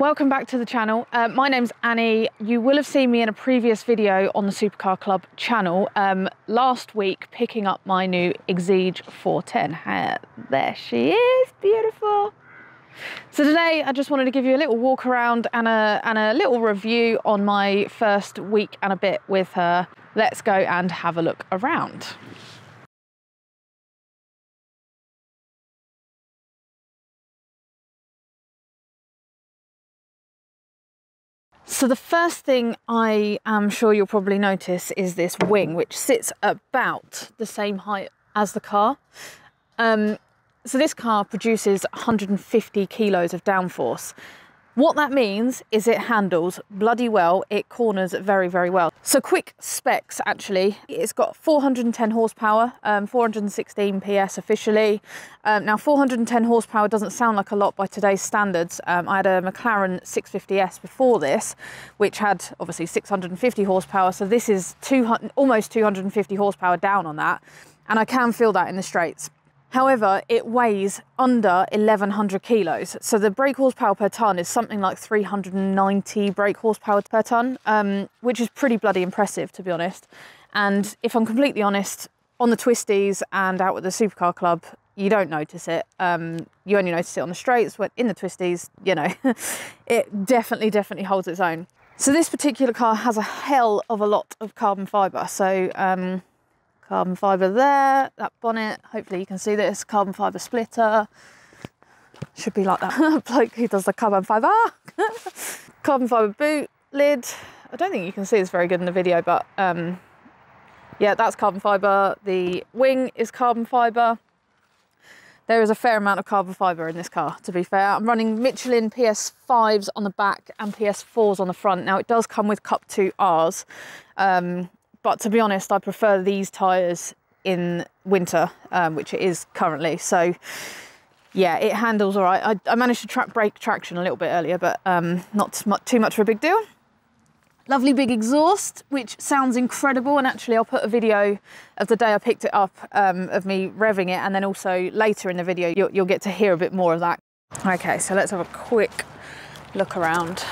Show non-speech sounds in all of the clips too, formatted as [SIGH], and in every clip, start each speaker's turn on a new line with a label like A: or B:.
A: Welcome back to the channel. Uh, my name's Annie. You will have seen me in a previous video on the Supercar Club channel um, last week picking up my new Exige 410. there she is, beautiful. So today I just wanted to give you a little walk around and a, and a little review on my first week and a bit with her. Let's go and have a look around. So the first thing I am sure you'll probably notice is this wing, which sits about the same height as the car. Um, so this car produces 150 kilos of downforce. What that means is it handles bloody well, it corners very, very well. So quick specs actually, it's got 410 horsepower, um, 416 PS officially. Um, now 410 horsepower doesn't sound like a lot by today's standards. Um, I had a McLaren 650S before this, which had obviously 650 horsepower. So this is 200, almost 250 horsepower down on that. And I can feel that in the straights. However, it weighs under 1100 kilos. So the brake horsepower per tonne is something like 390 brake horsepower per tonne, um, which is pretty bloody impressive, to be honest. And if I'm completely honest, on the twisties and out with the supercar club, you don't notice it. Um, you only notice it on the straights, but in the twisties, you know, [LAUGHS] it definitely, definitely holds its own. So this particular car has a hell of a lot of carbon fibre. So um, carbon fibre there, that bonnet, hopefully you can see this, carbon fibre splitter, should be like that. [LAUGHS] Bloke who does the carbon fibre, [LAUGHS] carbon fibre boot lid, I don't think you can see this very good in the video, but um, yeah, that's carbon fibre, the wing is carbon fibre, there is a fair amount of carbon fibre in this car, to be fair. I'm running Michelin PS5s on the back and PS4s on the front. Now, it does come with Cup 2Rs, um, but to be honest, I prefer these tyres in winter, um, which it is currently. So yeah, it handles all right. I, I managed to track brake traction a little bit earlier, but um, not too much of a big deal. Lovely big exhaust, which sounds incredible. And actually I'll put a video of the day I picked it up um, of me revving it. And then also later in the video, you'll, you'll get to hear a bit more of that. Okay, so let's have a quick look around.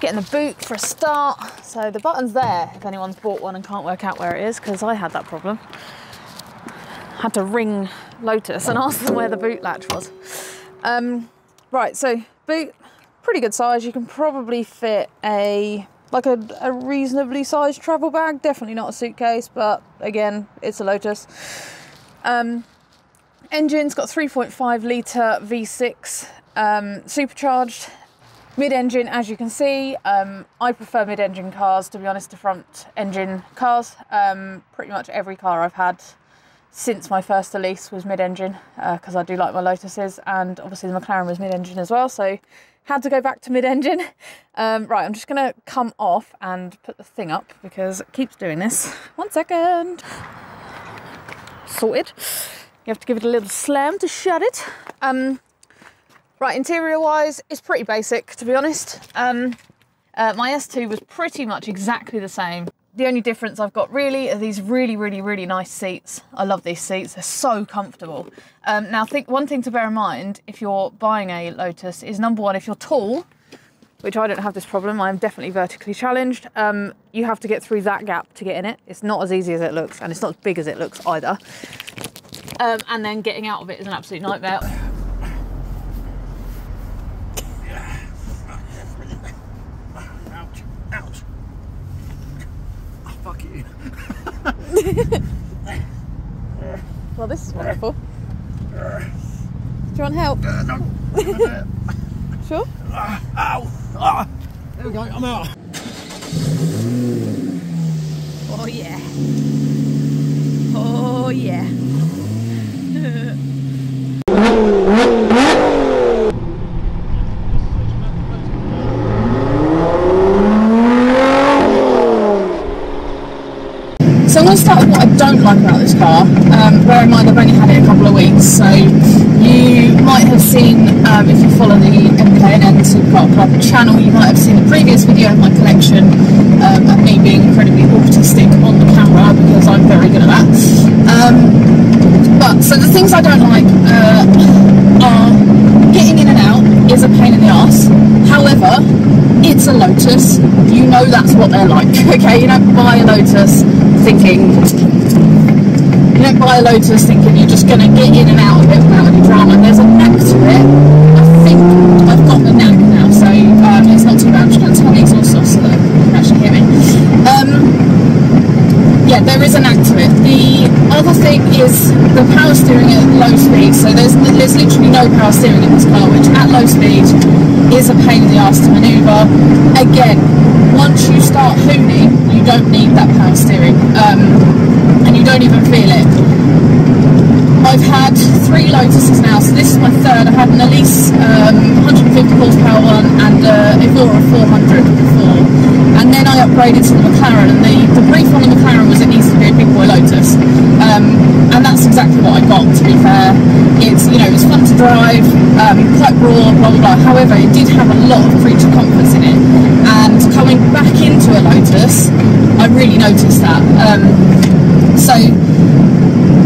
A: Getting the boot for a start. So the button's there if anyone's bought one and can't work out where it is, because I had that problem. Had to ring Lotus and ask them where the boot latch was. Um, right, so boot, pretty good size. You can probably fit a like a, a, reasonably sized travel bag. Definitely not a suitcase, but again, it's a Lotus. Um, engine's got 3.5 litre V6 um, supercharged Mid-engine, as you can see, um, I prefer mid-engine cars, to be honest, to front-engine cars. Um, pretty much every car I've had since my first Elise was mid-engine, because uh, I do like my Lotuses, and obviously the McLaren was mid-engine as well, so had to go back to mid-engine. [LAUGHS] Um, right, I'm just going to come off and put the thing up, because it keeps doing this. [LAUGHS] One second. Sorted. You have to give it a little slam to shut it. Um, Right, interior wise, it's pretty basic to be honest. Um, uh, my S2 was pretty much exactly the same. The only difference I've got really are these really, really, really nice seats. I love these seats, they're so comfortable. Um, now, think one thing to bear in mind if you're buying a Lotus is number one, if you're tall, which I don't have this problem, I'm definitely vertically challenged, um, you have to get through that gap to get in it. It's not as easy as it looks, and it's not as big as it looks either. Um, and then getting out of it is an absolute nightmare. [LAUGHS] well, this is wonderful. Do you want help? Uh, [LAUGHS] no. sure? Uh, ow! Ah. There we go, I'm out. Oh, yeah. Oh, yeah. [LAUGHS] What I don't like about this car. Um, bear in mind I've only had it a couple of weeks, so you might have seen, um, if you follow the MKNN Supercar Club channel, you might have seen the previous video of my collection um, of me being incredibly autistic on the camera because I'm very good at that. Um, but, so the things I don't like uh, are getting in and out is a pain in the ass.
B: However, it's a Lotus, you know that's what they're like. [LAUGHS] Okay, you don't buy a Lotus thinking you don't buy a Lotus thinking you're just going to get in and out of it without any drama. There's a knack to it. I think I've got the knack now, so um, it's not too bad. I'm just going the exhaust off so that you can actually hear me. Um, yeah, there is an it. The other thing is the power steering at low speed. So there's there's literally no power steering in this car, which at low speed is a pain in the ass to manoeuvre. Again, once you start hooning, you don't need that power steering, um, and you don't even feel it. I've had three Lotuses now, so this is my third. I had an Elise um, 150 horsepower one and uh, Evora 400 before, and then I upgraded to the McLaren. And the, the brief on the McLaren was big boy Lotus, um, and that's exactly what I got. To be fair, it's you know it's fun to drive, um, quite raw, blah blah blah. However, it did have a lot of creature comforts in it, and coming back into a Lotus, I really noticed that. Um, so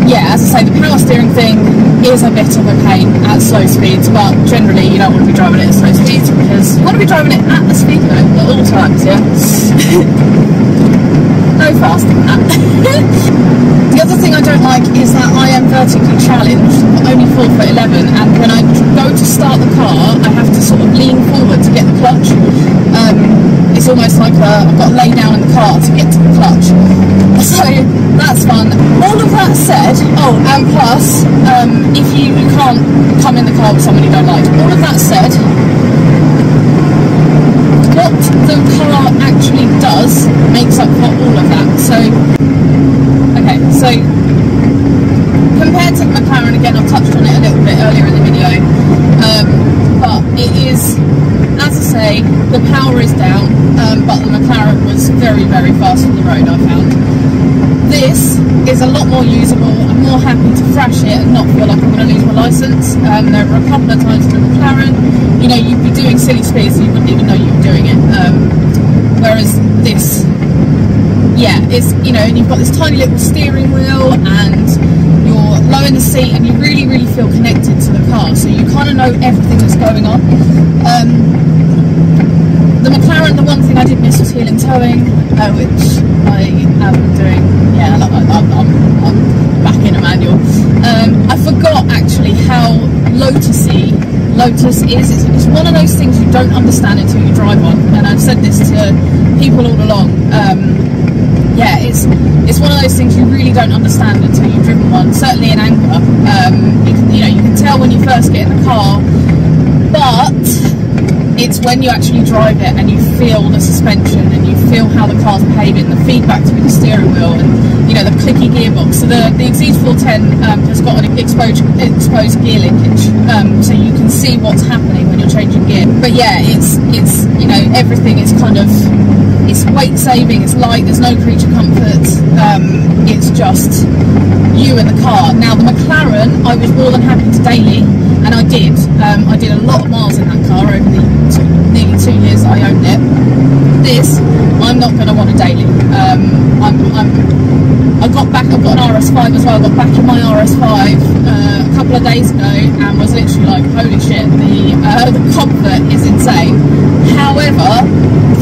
B: yeah, as I say, the power steering thing is a bit of a pain at slow speeds, but generally you don't want to be driving it at slow speeds because you want to be driving it at the speed limit at all times, yeah? [LAUGHS] the other thing I don't like is that I am vertically challenged, only 4 foot 11, and when I go to start the car, I have to sort of lean forward to get the clutch. Um, it's almost like i have got to lay down in the car to get to the clutch. [LAUGHS] So that's fun. All of that said, oh, and plus, um, if you, can't come in the car with someone you don't like, all of that said, the car actually does makes up for all of that. So, okay, so compared to the McLaren, again, I've touched on it a little bit earlier in the video, um, but it is as I say, the power is down, um, but the McLaren was very, very fast on the road, I found. This is a lot more usable. I'm more happy to thrash it and not feel like I'm going to lose my licence. Um, there were a couple of times with McLaren, you know, you'd be doing silly speeds and you wouldn't even know you were doing it. Um, whereas this, yeah, it's, you know, and you've got this tiny little steering wheel and you're low in the seat and you really, really feel connected to the car. So you kind of know everything that's going on. Um, the McLaren, the one thing I did miss was heel and toeing, uh, which I have been doing. Yeah, I, am I'm, I'm back in a manual. I forgot actually how Lotusy Lotus is. It's, it's, one of those things you don't understand until you drive one, and I've said this to people all along. Um, yeah, it's it's one of those things you really don't understand until you've driven one. Certainly in anger, um, you can you know you can tell when you first get in the car, when you actually drive it and you feel the suspension and you feel how the car's behaving, the feedback through the steering wheel and you know the clicky gearbox. So the, the Exige 410 um, has got an exposed, exposed gear linkage, um, so you can see what's happening when you're changing gear. But yeah, it's it's you know everything is kind of it's weight saving, it's light, there's no creature comfort, um, it's just you in the car. Now the McLaren, I was more than happy to daily and I did. Um, I did a lot of miles in that car over the nearly two years I owned it. This, I'm not going to want a daily. Um, I'm, I'm, i got back, I've got an RS5 as well, I got back in my RS5 uh, a couple of days ago and was literally like, holy shit, the, uh, [LAUGHS] the comfort is insane. However,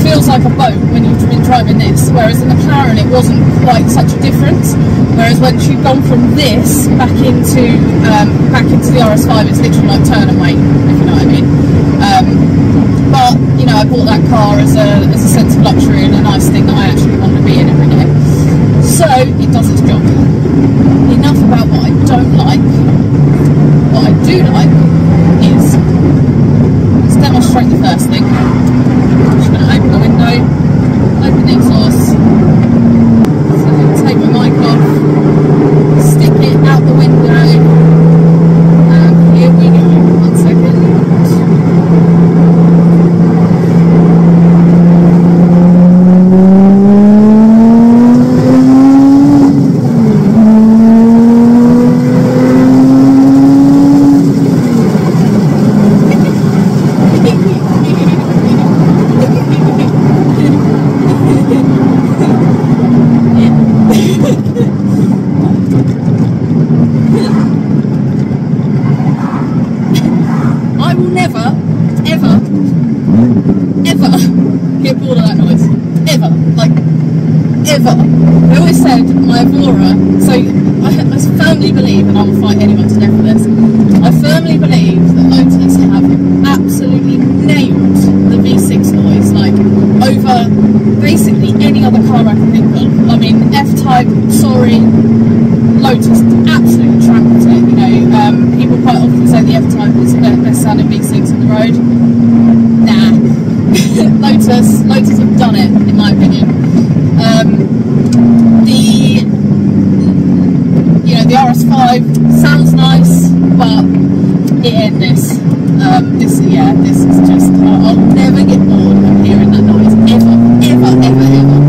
B: feels like a boat when you've been driving this, whereas in the McLaren it wasn't quite such a difference. Whereas once you've gone from this back into um, back into the RS5, it's literally like turn and wait, if you know what I mean. Um, but you know, I bought that car as a as a sense of luxury and a nice thing that I actually want to be in every day. So it does its job. Enough about what I don't like. What I do like is let's demonstrate the first thing. I'm just going to open the window, open the exhaust. So take my mic off, stick it out the window. However, I always said my Evora, so I, I firmly believe, and I will fight anyone to death for this, I firmly believe that Lotus have absolutely nailed the V6 noise, like over basically any other car I can think of. I mean, F-Type, sorry, Lotus absolutely trampled it. You know, um, people quite often say the F-Type is the best sounding V6 on the road. Nah, [LAUGHS] Lotus, Lotus have done it, in my opinion. Um, the you know the RS5 sounds nice, but it ain't this. Um, this yeah, this is just I'll, never get bored of hearing that noise ever, ever, ever, ever.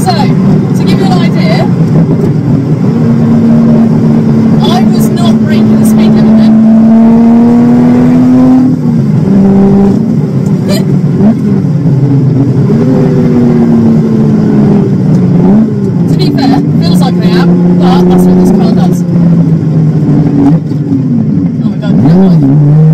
B: So, to give you an idea, I was not breaking the speed limit then. to be fair, feels like I am, but that's what this car does. Oh my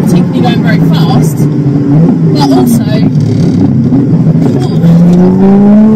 B: weren't particularly going very fast, but also. Oh,